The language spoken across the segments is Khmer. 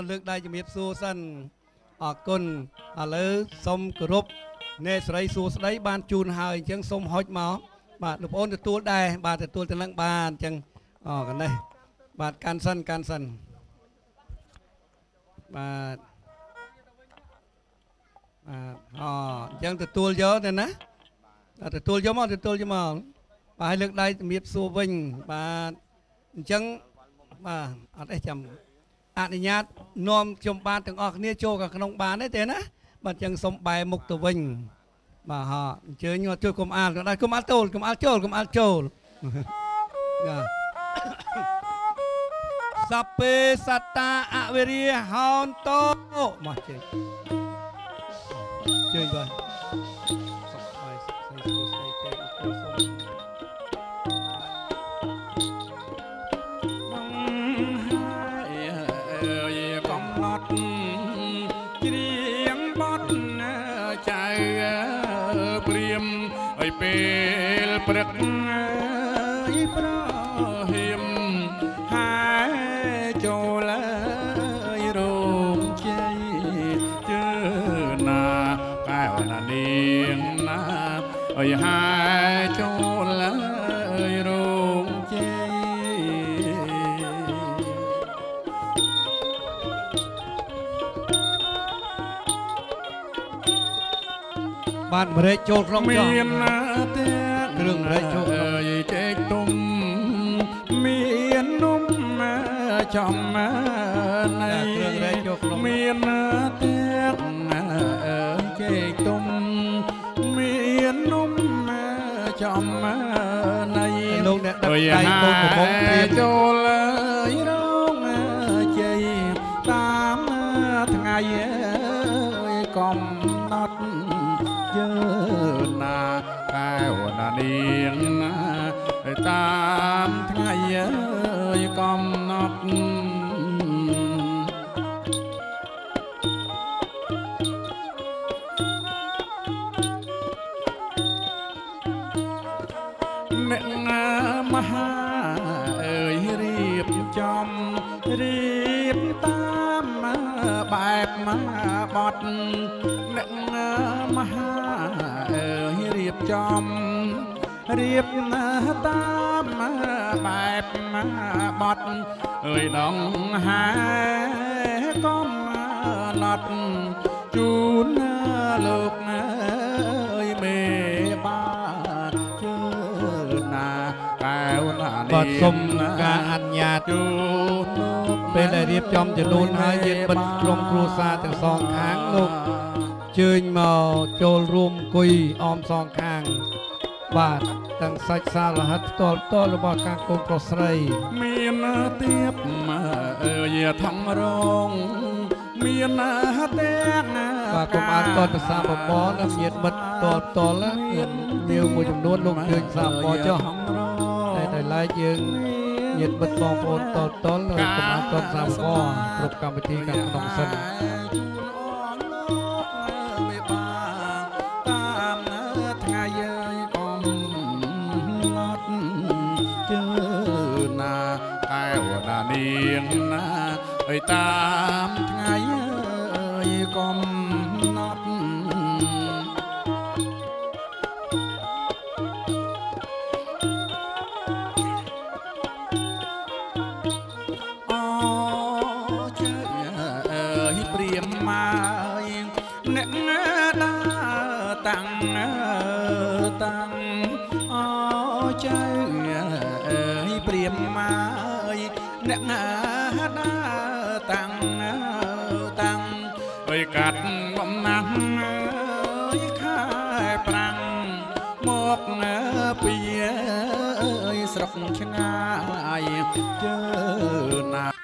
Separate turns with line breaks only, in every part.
ហើយអត់ទៅលើ
កដៃជំរាបសួរសិនអរគុណឥឡូវសូមគោរពនេស្រីសួស្ដីបានជូនហើយអញ្ចឹងសូមហុចមកបាទលោកប្អូនទទួលដែរបាទទទួលទៅនឹងបានអញ្ចឹងអកនេះបាទកាន់សិនកាន់សិនបាទបាទអអញ្ចឹងទទួលយកទៅណាបាទទទួលយកមកទទួលយកមកបាទឲ្យលើកដៃជំរាបសួរវិញបាទអញ្ចឹងបាទអត់អីចាំ អនុញ្ញាតនាំខ្ញុំបានទាំងអស់គ្នាចូល vào ក្នុងបានទេទេណាបាទចឹងសុំបែរមុខទៅវិញបាទហ่าអញ្ជើញមកជួយកុំអាលក៏ដែរកុំអាលចូលកុំអាលចូលកុំអាលចូលណាសព្ពេសត្តាអវេរាហោនតោមកជើញជើញបាទសុខស្បាយសុខស្ដីសុ
បា
ទម្រេចចូលក្នុងចុះ
មានណាទេ
គ្រឿងរែកចូលក្នុង
អើយចេកទុំមាននំចំណៃ
ចាគ្រឿងរែកចូលក្នុង
មានណាទេអើយចេកទុំមាននំចំណៃ
លោកអ្នកដឹកដៃកូនកំពុងព្រៀង
ចូល ចំរៀបណាតាមបែបមកបត់អើយដងហាកំណត់ជូនលោកណាអើយមេបាទជឿណាកែវណា
បាទសូមការអនុញ្ញាត
ជូនលោក
ពេលដែលរៀបចំចំនួនហើយញាតិមិត្តក្រុមគ្រួសារទាំងសងខាងលោក ជើញមកចូលរួមអង្គុយអមសងខាង បាទទាំងសាច់សាររហិតផ្ទាល់ផ្ទាល់របស់ការកូនប្រុសស្រី
មានទៀបអើយថងរង មានទាំង
បាទគុំអានតតសាបបរនិងញាតិមិត្តតតតលណាគឺមានមួយចំនួនលោកជើញសាបបរចុះតែតែឡែកយើងញាតិមិត្តបងប្អូនតតតលហើយគុំអានតតសាបបរគ្រប់កម្មវិធីខាងក្នុងសិន
យជើណា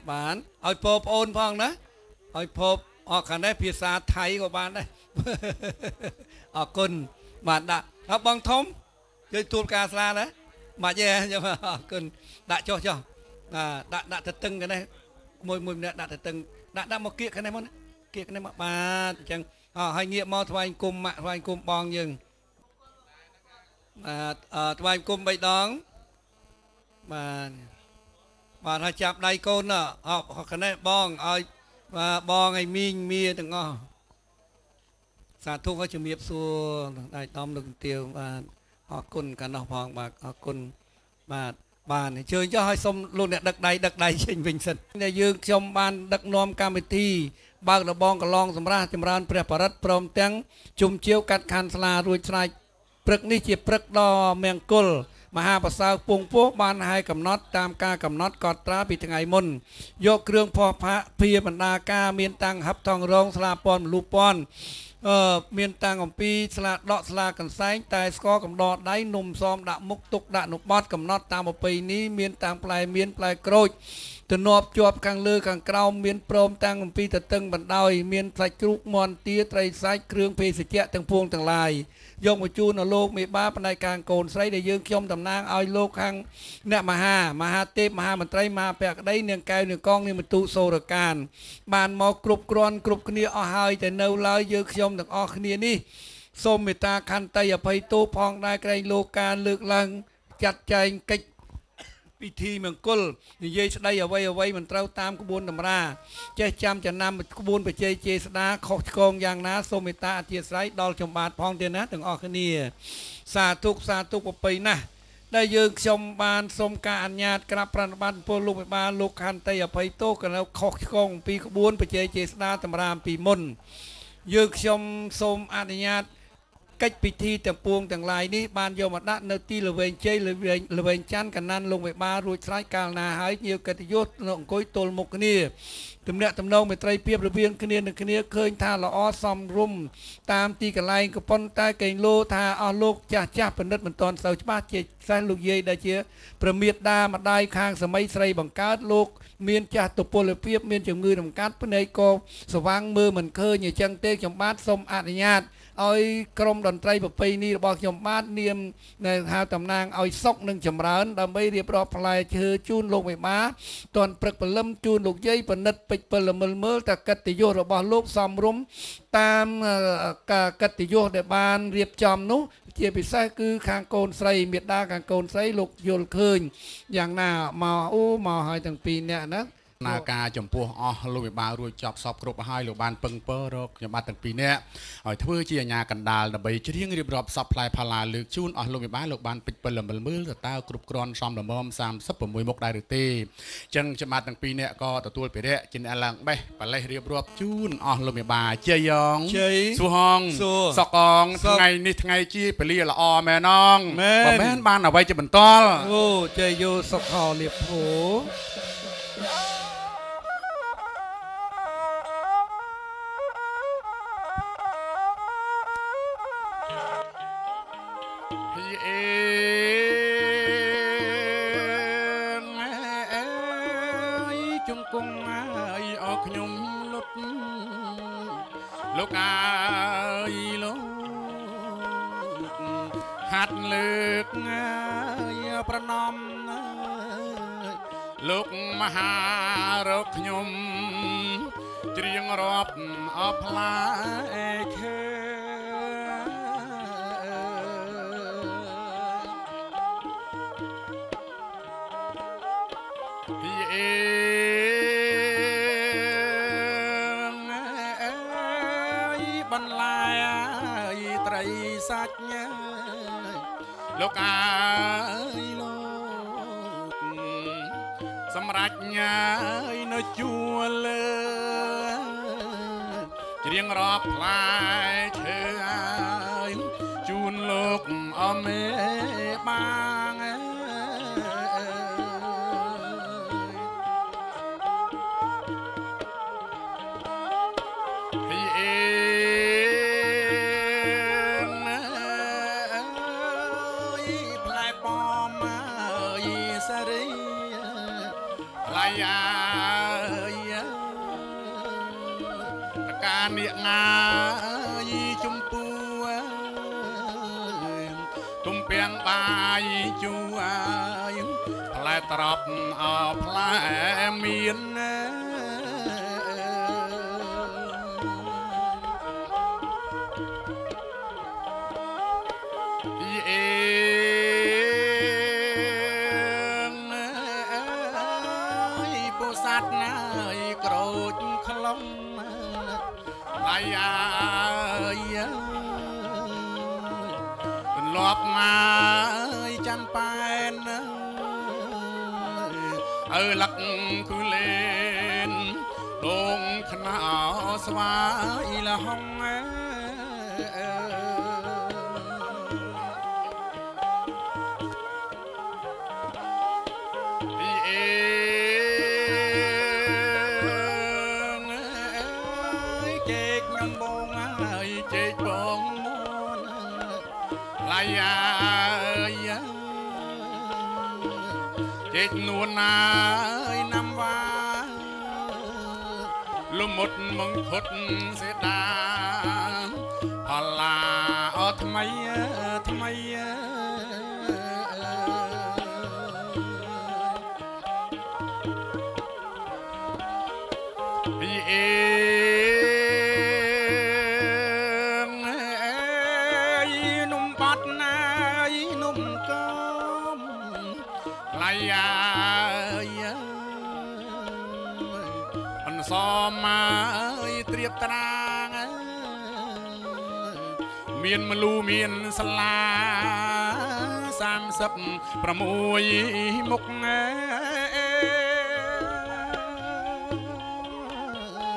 បា
ទបានឲ្យពោប្អូនផងណាឲ្យពោអត់ខាងនេះភាសាថៃក៏បានដែរអរគុណបាទដាក់ហើយបងធំជួយទួលការស្លាណាបាទយេចាំអរគុណដាក់ចុះចុះអាដាក់ដាក់ទៅតឹងខាងនេះមួយមួយម្នាក់ដាក់ទៅតឹងដាក់ដាក់មកគៀកខាងនេះមកណាគៀកខាងនេះមកបាទអញ្ចឹងអឲ្យងាកមកថ្វាយគុំម៉ាក់ថ្វាយគុំបងយើងបាទអឺថ្វាយគុំ3ដងបាទ បាទហើយចាប់ដៃកូនណ៎អោកណេះបងឲ្យបាទបងឲ្យមីងមៀទាំងអស់សាធុក៏ជំរាបសួរដៃតំលោកទាវបាទអរគុណកណ្ដោះផងបាទអរគុណបាទបាទអញ្ជើញចុះឲ្យសុំលោកអ្នកដឹកដៃដឹកដៃចេញវិញសិនដែលយើងខ្ញុំបានដឹកនាំកម្មវិធីបើកដបងកន្លងសម្រាប់ចម្រើនព្រះបរិត្តព្រមទាំងជុំជាវកាត់ខាន់ស្លារួចស្រេចព្រឹកនេះជាព្រឹកដ៏មង្គល មហាប្រសើរពងពោះបានឲ្យកំណត់តាមការកំណត់កត់ត្រាពីថ្ងៃមុន យកគ្រឿងផោះផាកភាបណ្ដាការមានតាំងហັບថងរងស្លាពន់មលុពន់អឺមានតាំងអំពីស្លាដកស្លាកន្សែងតែស្គរកំដរដៃនំសមដាក់មុខទុកដាក់នុបត់កំណត់តាមប្រពៃនេះមានតាំងផ្លែមានផ្លែក្រូចទនប់ជាប់ខាងលើខាងក្រោមមានព្រមតាំងអំពីតតឹងបណ្ដោយ មានសាច់ជ្រូកមន់ទាត្រីសាច់គ្រឿងភេសជ្ជៈទាំងពួងទាំងឡាយ យកមកជូនដល់លោកមេបាផ្នែកការកូនស្រីដែលយើងខ្ញុំតំណាងឲ្យលោកខាងអ្នកមហាមហាទេពមហាមន្ត្រីមហាភក្តីនាងកែវនាងកងនាងមន្ទូសូរកាន បានមកគ្រប់គ្រាន់គ្រប់គ្នាអស់ហើយតែនៅឡើយយើងខ្ញុំទាំងអស់គ្នានេះសូមមេត្តាខន្តីអភ័យទោសផងដែរក្រែងលោកការលើកឡើងចាត់ចែងកិច្ច ពិធីមង្គលនិយាយស្ដីអ្វីអ្វីមិនត្រូវតាមក្បួនតម្រា ចេះចាំចំណាំក្បួនបច្ចេកចេស្ដាខុសឆ្គងយ៉ាងណាសូមមេត្តាអធិស្ឋានដល់ចំបាទផងទៀតណាទាំងអស់គ្នា សាធុសាធុប្របីណាស់ដែលយើងខ្ញុំបានសូមការអនុញ្ញាតក្រាបប្រណិប័តពលលោកមេបាលលោកខន្តីអភ័យទោសកនៅខុសឆ្គងអំពីក្បួនបច្ចេកចេស្ដាតម្រាអំពីមុនយើងខ្ញុំសូមអនុញ្ញាត កិច្ចពិធីទាំងពួងទាំងឡាយនេះបានយកមកដាក់នៅទីល្វែងជ័យល្វែងល្វែងច័ន្ទកណ្ណានលោកវិបាលរួចស្រេចកាលណាហើយញៀវកិត្តិយសនៅអង្គុយទល់មុខគ្នាទំនាក់ទំនងមេត្រីភាពរវាងគ្នានឹងគ្នាឃើញថាល្អសមរម្យតាមទីកន្លែងក៏ប៉ុន្តែកេងលោថាអស់លោកចាស់ចាស់បណ្ឌិតមិនទាន់សូវច្បាស់ជាពិសេសលោកយាយដែលជាប្រមាតាម្ដាយខាងសម័យស្រីបង្កើតលោកមានចាស់ទុពលភាពមានជំងឺរំកាត់ភ្នែកក៏ស្វាំងមើលមិនឃើញអញ្ចឹងទេខ្ញុំបាទសូមអនុញ្ញាត ឲ្យក្រុមតន្ត្រីប្រពៃណីរបស់ខ្ញុំបាទនាមនៅហៅតំណាងឲ្យសុកនិងចម្រើនដើម្បីរៀបរាប់ផ្លែឈើជូនលោកមេបាតនព្រឹកព្រលឹមជូនលោកយាយបណិតពេជ្រពលមិលមើលតកិត្តិយសរបស់លោកសំរុំតាមការកិត្តិយសដែលបានរៀបចំនោះជាពិសេសគឺខាងកូនស្រីមេដាខាងកូនស្រីលោកយល់ឃើញយ៉ាងណាមកអូមកឲ្យទាំងពីរនាក់ហ្នឹង
ដំណើរការចំពោះអស់លោកវិបាលរួចចប់សពគ្រប់ហើយលោកបានពឹងពើរកខ្ញុំបាទទាំងពីរនាក់ឲ្យធ្វើជាអាញាកណ្ដាលដើម្បីច្រៀងរៀបរាប់សពផ្លែផាឡាលើកជូនអស់លោកវិបាលលោកបានពេចពិលល្មិលមើលទៅតើគ្រប់គ្រាន់សមល្មម36មុខដែរឬទេអញ្ចឹងខ្ញុំបាទទាំងពីរនាក់ក៏ទទួលភារៈជាអ្នកឡើងបេះបលេះរៀបរាប់ជូនអស់លោកវិបាលជ័យយ៉ង
ជ័យ
សួហង
សួរ
សុកអង
សុក
ថ្ងៃនេះថ្ងៃជាពលាល្អមែនអង
មែន
បើមែនបានអ្វីជាបន្តល
អូជ័យយោសុខោលៀបភោ
ពីអេងអើយជង្គង់អើយអស់ខ្ញុំលុតលោកអើយលោកហាត់លើកអើយប្រណំអើយលោកមហារកខ្ញុំច្រៀងរាប់អបផ្លាខេ អើយលោកសម្រាប់ញ៉ាយនៅជួលលើច្រៀងរាប់ផ្លែឈើអើយជូនលោកអមេបាង ត្រប់អផ្លែមានណាពីអេងអើយពោស័តណាយក្រូចខ្លំឡៃអើយទន្លាប់មកចាន់ប៉ែន អើលឹកគឺលេនដងខ្នោស្វាយលហ កនួនអើយណាំវ៉ាលមុតមង្ឃុតសេដាផល្លាអត់ថ្មីថ្មីពីអេ មានមលូមានស្លា36មុខអើ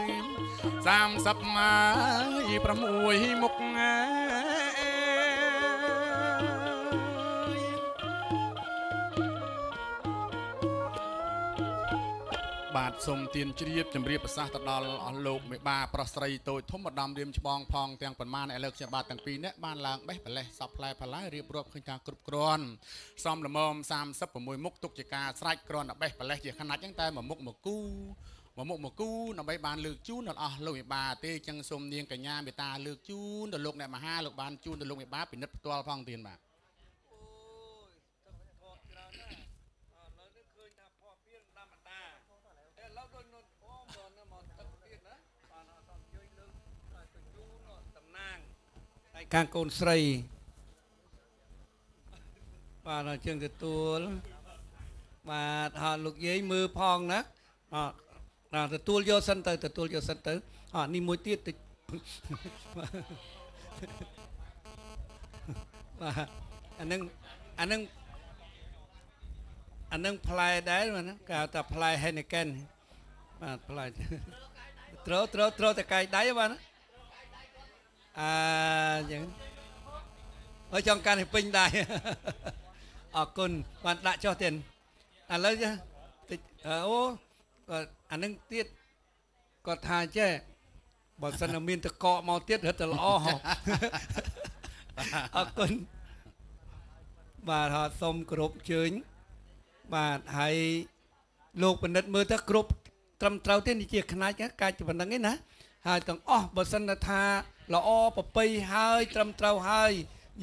យ30មក6មុខ សូមទានជ្រាបជម្រាបប្រសាសន៍ទៅដល់អស់លោកមេបាប្រុសស្រីតូចធំម្ដំរៀមច្បងផងទាំងប៉ុន្មានឥឡូវខ្ញុំបាទទាំងពីរនាក់បានឡើងបេះប្រលេះសពផ្លែផល្លារៀបរាប់ឃើញការគ្រប់គ្រាន់សំលមម36មុខទុកជាការស្រេចគ្រាន់តែបេះប្រលេះជាខ្នាច់ហ្នឹងតែមួយមុខមួយគូមួយមុខមួយគូដើម្បីបានលើកជូនដល់អស់លោកមេបាទេអញ្ចឹងសូមនាងកញ្ញាមេត្តាលើកជូនដល់លោកអ្នកមហាលោកបានជូនដល់លោកមេបាពិនិត្យផ្ទាល់ផងទៀតបាទ
ឥឡូវនេះឃើញថាពណ៌ពៀនធម្មតាតែឥឡូវដូចនោះអូមើលនៅមកទឹកពៀនណាបានអត់សំជួយលើកតែទៅយូរតំណាងហើយ ខាងកូនស្រី បាទអញ្ចឹងទទួលបាទហៅលោកយាយមើលផងណាអត់ដល់ទទួលយកសិនទៅទទួលយកសិនទៅអត់នេះមួយទៀតតិចបាទអានឹងអានឹងអានឹងផ្លែដែរបាទណាគេហៅថាផ្លែ Heineken បាទផ្លែត្រូវត្រូវត្រូវតែកាយដៃបាទណា អាអញ្ចឹងអើយចង់កាន់ឲ្យពេញដៃអរគុណបានដាក់ចុះទៀតឥឡូវចាតិចអូគាត់អានឹងទៀតគាត់ថាចេះបើសិនតែមានតកកមកទៀតរត់តែល្អហ៎អរគុណបាទហត់សូមគោរពអញ្ជើញបាទហើយលោកបណ្ឌិតមើលទៅគ្រប់ត្រឹមត្រូវទេនេះជា ខ្នាច់ណាកាច់ប៉ុណ្្នឹងឯណាហើយទាំងអស់បើសិនថាល្អប្រពៃហើយត្រឹមត្រូវហើយ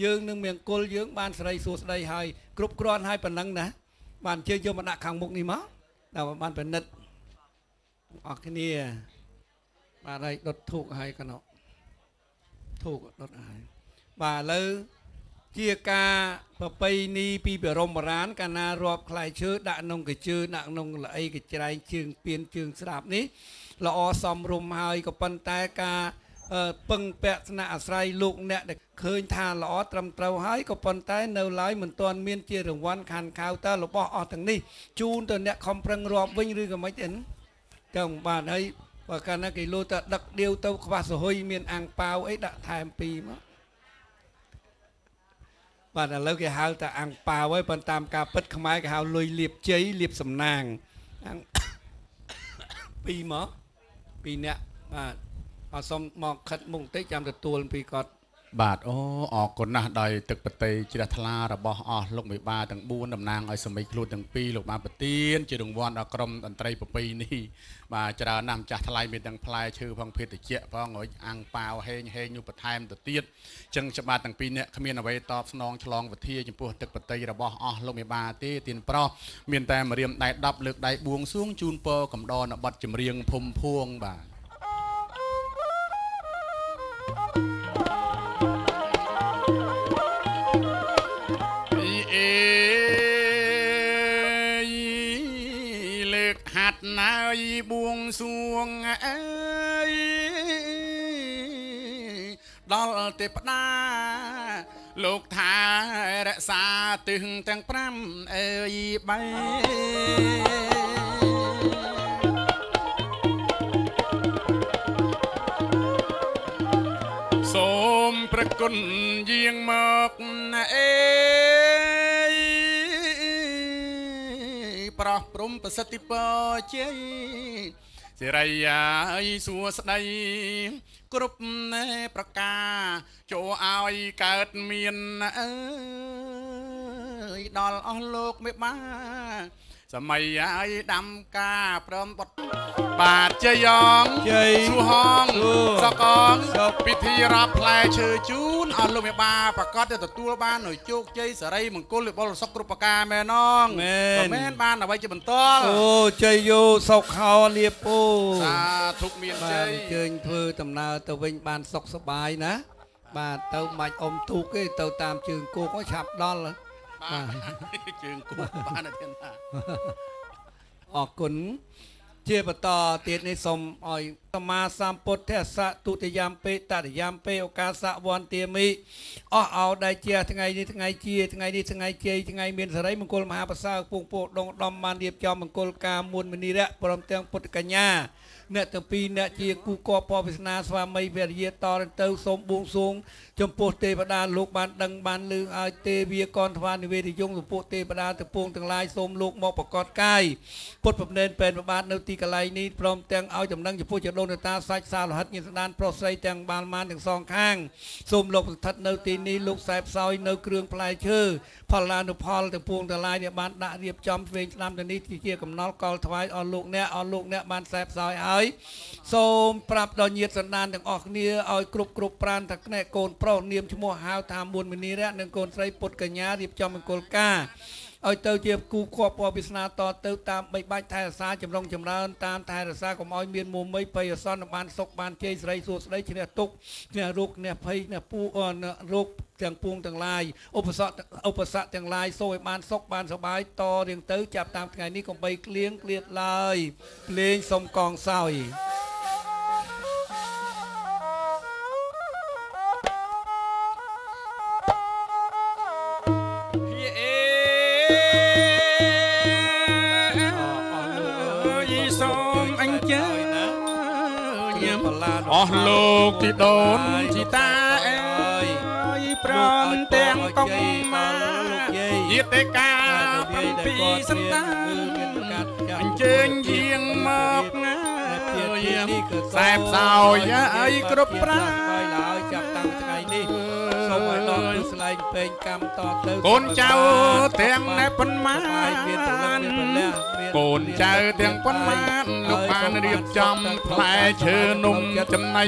យើងនឹងមង្គលយើងបានសេរីសួស្តីហើយគ្រប់គ្រាន់ហើយប៉ុណ្ណឹងណាបានអញ្ជើញយកមកដាក់ខាងមុខនេះមកដល់បានពិនិត្យអស់គ្នាបាទហើយដុតធូកហើយកណោធូកដុតហើយបាទឥឡូវជាការប្រពៃណីពីបរមបុរាណកាលណារាប់ខ្លែឈើដាក់ក្នុងកជើដាក់ក្នុងល្អីកច្រែងជើងពៀនជើងស្ដាប់នេះល្អសំរុំហើយក៏ប៉ុន្តែការអឺ ពឹងពាក់ស្នាក់អាស្រ័យលោកអ្នកដែលឃើញថាល្អត្រឹមត្រូវហើយក៏ប៉ុន្តែនៅឡើយមិនទាន់មានជារង្វាន់ខានខៅតើរបស់អស់ទាំងនេះជូនទៅអ្នកខំប្រឹងរាប់វិញឬក៏មិនទេចឹងបាទហើយបើកាលណាគេលោទៅដឹកដៀវទៅខ្វះសហុយមានអាំងប៉ាវអីដាក់ថែមពីរមកបាទឥឡូវគេហៅថាអាំងប៉ាវហើយប៉ុន្តែតាមការពិតខ្មែរគេហៅលុយលៀបជ័យលៀបសំណាងអាំងពីរមកពីរអ្នកបាទ អត់សុំមកខិតមុខបន្តិចចាំទទួលពីគាត់
បាទអូអរគុណណាស់ដោយទឹកប្រតិជ្រះថ្លារបស់អស់លោកមេបាទាំង4តំណាងឲ្យសមិទ្ធខ្លួនទាំងពីរលោកបានប្រទៀនជារង្វាន់ដល់ក្រុមតន្ត្រីប្រពៃនេះបាទច្រើនណាស់ម្ចាស់ថ្លៃមានទាំងផ្លែឈើផងភេទជ្ជៈផងហើយអាំងប៉ាវហេងហេងនោះបន្ថែមទៅទៀតអញ្ចឹងច្បាប់ទាំងពីរនេះគ្មានអ្វីតបស្នងឆ្លងវិធាចំពោះទឹកប្រតិរបស់អស់លោកមេបាទេទៀនប្រុសមានតែម្រាមដៃ10លើកដៃបួងសួងជូនពរកំដរនៅប័ណ្ណចម្រៀងភុំភួងបាទ ត់ណាយបួងសួងអើយដល់ទេព្តាលោកថារក្សាទិសទាំង5អើយបែសូមប្រគុណយាងមកណែ ប្រោះព្រំប្រសិទ្ធិពរជ័យសិរីយាយសួស្ដីគ្រប់ណែប្រការចូលឲ្យកើតមានអើយដល់អស់លោកមេបា សម័យហើយដាំការព្រមបត់បាទជ័យយ៉ង
ជ័យ
សួហង
សួ
សកង
សុខ
ពិធីរាប់ផ្លែឈើជូនអស់លោកមេបាប្រកាសទៅទទួលបាននូវជោគជ័យសេរីមង្គលលបុលសុខគ្រប់ប្រការមែនណង
មែន
ក៏មែនបានអ្វីជាបន្ត
អូជ័យយោសុខហោលៀបអូ
សាធុមាន
បា
ជ័
ទ
យ
អញ្ជើញធ្វើដំណើរទៅវិញបានសុខសប្បាយណា បាទទៅមិនបាច់អុំទូកទេទៅតាមជើងគោកហ្នឹងឆាប់ដល់
បាទជើងគូបានទេណា
អរគុណជាបន្តទៀតនេះសូមឲ្យសមាសម្ពុទ្ធសៈទុតិយមពេតតិយមពេឱកាសៈវន្តាមិអស់អោដែលជាថ្ងៃនេះថ្ងៃជាថ្ងៃនេះថ្ងៃជ័យថ្ងៃមានសេរីមង្គលមហាប្រសើរពងពោដងដំបានរៀបចំមង្គលការមុនមនីរៈព្រមទាំងពុទ្ធកញ្ញា អ្នកទាំងពីរអ្នកជាគូកបពវិស្នាស្វាមីភរិយាតទៅសូមបួងសួងចំពោះទេវតាលោកបានដឹងបានលឺឲ្យទេវាកនថ្វានិវេទយងចំពោះទេវតាទាំងពួងទាំងឡាយសូមលោកមកប្រកបកាយពុទ្ធប្រណេនពេនប្របាទនៅទីកន្លែងនេះព្រមទាំងឲ្យដំណឹងចំពោះចដូនតា សាច់សាលហិតញាតិសដានប្រុសស្រីទាំងបានមានទាំងសងខាងសូមលោកស្ថិតនៅទីនេះលោកខ្សែផ្សោយនៅគ្រឿងផ្លែឈើផលឡានុផលទាំងពួងទាំងឡាយដែលបានដាក់រៀបចំឆ្វេងស្ដាំទៅនេះជាកំណល់កលថ្វាយអស់លោកអ្នកអស់លោកអ្នកបានខ្សែផ្សោយហើយសូមប្រាប់ដល់ញាតិសន្តានទាំងអស់គ្នាឲ្យគ្រប់គ្រប់ប្រានថាក្នេកូនប្រុសនាមឈ្មោះហៅថាមួនមនីរៈនិងកូនស្រីពុទ្ធកញ្ញារៀបចំមង្គលការ ឲ្យទៅជាគូខួបពណ៌ពិស្នាតទៅតាមបីបាច់ថែរក្សាចម្រុងចម្រើនតាមថែរក្សាកុំឲ្យមានមុំមីភ័យអសន្នបានសុខបានជ័យស្រីសួស្ដីឈ្នះទុកឈ្នះរោគឈ្នះភ័យឈ្នះពូអឺរោគទាំងពួងទាំងឡាយឧបសគ្គឧបសគ្គទាំងឡាយសូមឲ្យបានសុខបានសប្បាយតរៀងទៅចាប់តាមថ្ងៃនេះកុំបីក្លៀងក្លៀតឡើយភ្លេងសុំកងសោយ
អ
ស់លោក
ទីដូនជីតាអើយព្រមទាំងកុំមកយេតេកាពីពីសន្តានអញ្ជើញយាងមកណាខ្សែផ្សោយអើយគ្រប់ប្រា
បាយឡើយចាប់តាំងថ្ងៃនេះ សូមឲ្យដល់គឺស្លែងពេងកម្មតទៅ
កូនចៅទាំងណែប៉ុន្មាន
មានពលិមានពលៈមានកូ
នចៅទាំងប៉ុន្មានលោកបានរៀបចំផ្លែឈើនំចំណៃ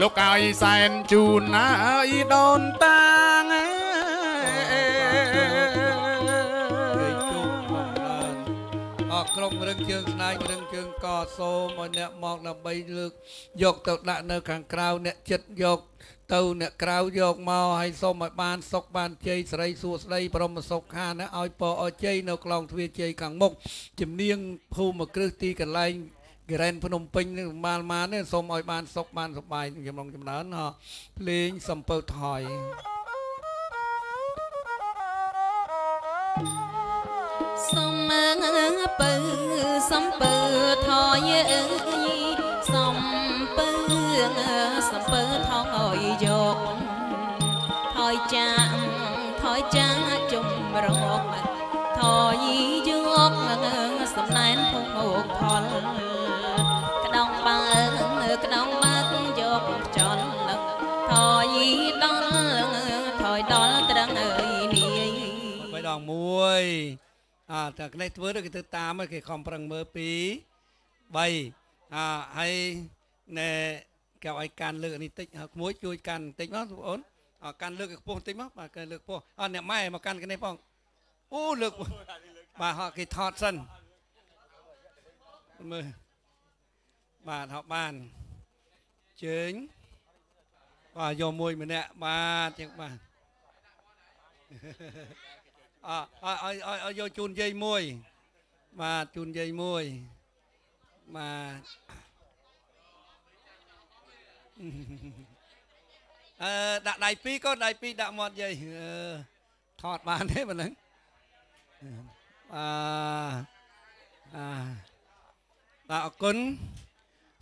លោកឲ្យសែនជូនណាអើយដូនតា
ក្រុមរឹងជើងស្នែងរឹងជើងកសូមឲ្យអ្នកមកដើម្បីលើកយកទៅដាក់នៅខាងក្រៅអ្នកចិត្តយកទៅអ្នកក្រៅយកមកឲ្យសូមឲ្យបានសុខបានជ័យសេរីសួស្តីបរមសុខខានណាឲ្យពរអរជ័យនៅក្លោងទ្វារជ័យខាងមុខជំនាញភូមិគ្រឹះទីកន្លែងក្រែនភ្នំពេញនឹងបានបានទេសូមឲ្យបានសុខបានសប្បាយចម្រុងចម្រើនហ៎ភ្លេងសំពើថយ
សំមើ ងពើសំពើថយអើយសំពើសំពើថយយកថយចាងថយចាងជុំរកថយយកសំណែនភោគផលក្តងបើក្តងបើយកចលថយដល់ថយដល់ត្រឹងអើយនាយ
បីដងមួយ អើតែនេះធ្វើទៅគេទៅតាមគេខំប្រឹងមើលពី3អើហើយណែគេឲ្យកាន់លើកនេះតិចហើយក្មួយជួយកាន់បន្តិចមកបងប្អូនអើកាន់លើកឲ្យខ្ពស់បន្តិចមកបាទកាន់លើកខ្ពស់អើអ្នកម៉ែមកកាន់គ្នាផងអូលើកបាទហោះគេថតសិនមើលបាទហោះបានជើញបាទយកមួយម្នាក់បាទចឹងបាទ អឲ្យឲ្យឲ្យឲ្យយកជូនយាយមួយ បាទជូនយាយមួយបាទអឺដាក់ដៃពីរក៏ដៃពីរដាក់មាត់យាយអឺថតបានទេបើហ្នឹងបាទបាទអរគុណ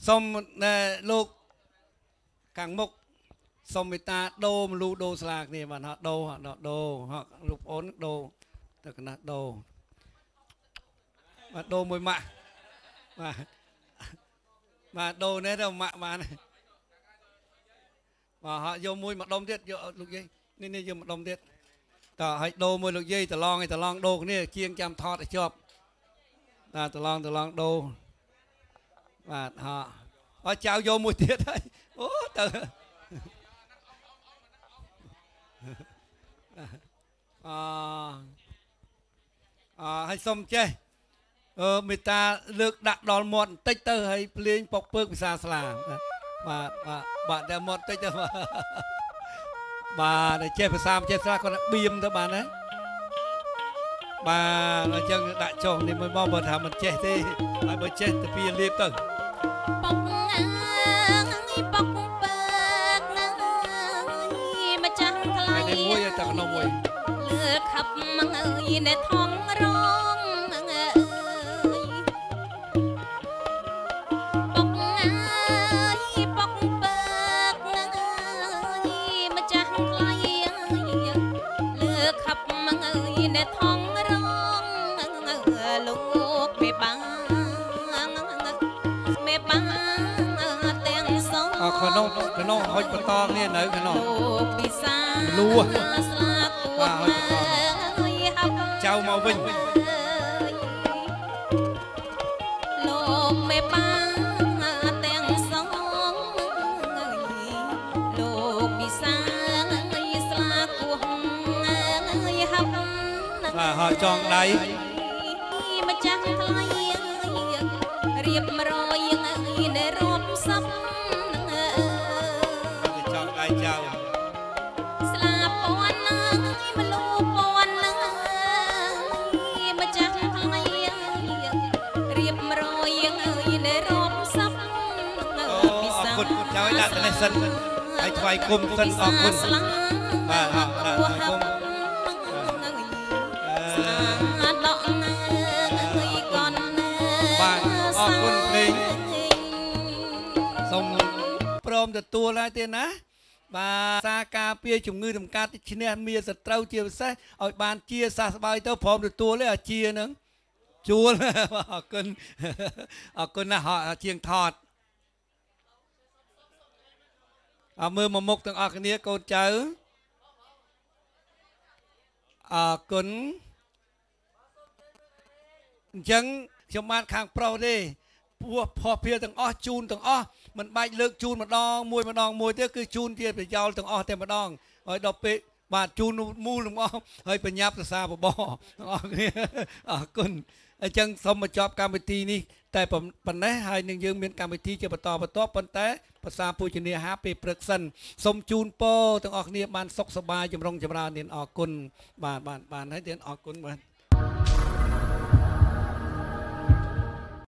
សូមណែលោកខាងមុខ សុំមេត្តាដូរមលូដូរស្លាគ្នាបាទហោះដូរហោះដូរហោះលោកប្អូនដូរទៅកណាស់ដូរបាទដូរមួយម៉ាក់បាទបាទដូរនេះទៅម៉ាក់បានបាទហោះយកមួយម្ដុំទៀតយកលោកយាយនេះនេះយកម្ដុំទៀតតើឲ្យដូរមួយលោកយាយតឡងឲ្យតឡងដូរគ្នាជាងចាំថតឲ្យជាប់បាទតឡងតឡងដូរបាទហោះអត់ចៅយកមួយទៀតហើយអូទៅ អអឲ្យសុំចេះអឺមេត្តាលើកដាក់ដល់មាត់បន្តិចទៅហើយភ្លេងពកពើកភាសាស្លាបាទបាទបាទតែមាត់តិចទៅបាទបាទតែចេះភាសាចេះស្លាគាត់បៀមទៅបាទណាបាទអញ្ចឹងដាក់ចុះនេះមួយមកបើថាមិនចេះទេហើយបើចេះទៅពីលៀបទៅ
ប៉ុក
ហុ
ចបន្ត
គ្នានៅក្នុង
លោកពិសា
លួស
ស្លាគួ
បាទហើយបន្ត
ហាប់
ចៅមកវិញ
លោកមេបាទាំងសងលោកពិសាស្លាគួហាប់
បាទហើយចងដៃ សិនហើយថ្វាយគុំសិនអរគុណ
ស្លា
បាទអរដាក់ថ្វាយគុំ
ស្លាដកណាយកនណា
បាទអរគុណភ្លេងសូមព្រមទទួលហើយទេណាបាទសារការពារជំងឺតម្កាត់ឈ្នះមានសត្រូវជាពិសេសឲ្យបានជាសះស្បើយទៅព្រមទទួលទេអាជាហ្នឹងជួលអរគុណអរគុណណាស់ហ่อជាងថត អើមើលមកមុខទាំងអស់គ្នាកូនចៅអរគុណអញ្ចឹងខ្ញុំបានខាងប្រុសទេពោះផោះភៀទាំងអស់ជូនទាំងអស់មិនបាច់លើកជូនម្ដងមួយម្ដងមួយទេគឺជូនជាប្រយោលទាំងអស់តែម្ដងហើយដល់ពេលបាទជូនមូលទាំងអស់ហើយបញ្ញាប់សរសើរបបរទាំងអស់គ្នាអរគុណ អញ្ចឹងសូមបញ្ចប់កម្មវិធីនេះតែប៉ុណ្ណេះហើយនឹងយើងមានកម្មវិធីជាបន្តបន្ទាប់ប៉ុន្តែភាសាពូជនីហាពេលព្រឹកសិនសូមជូនពរទាំងអស់គ្នាបានសុខសប្បាយចម្រុងចម្រើននាងអរគុណបាទបាទបាទហើយនាងអរគុណបាទ